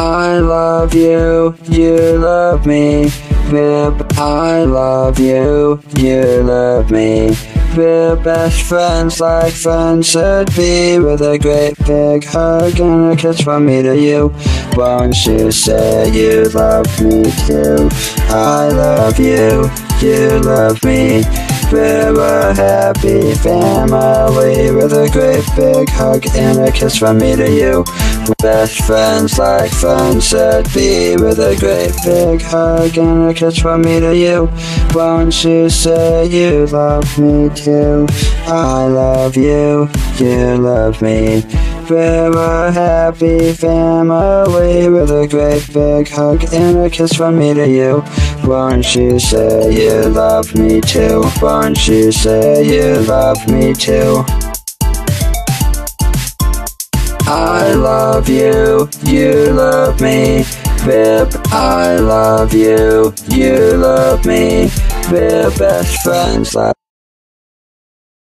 I love you, you love me. We're, I love you, you love me. We're best friends like friends should be. With a great big hug and a kiss from me to you. Won't you say you love me too? I love you, you love me. We're a happy family with a great big hug and a kiss from me to you. Best friends like friends should be with a great big hug and a kiss from me to you. Won't you say you love me too? I love you, you love me. We're a happy family with a great big hug and a kiss from me to you. Won't you say you love me too? Won't you say you love me too? I love you, you love me. Bib, I love you, you love me. We're best friends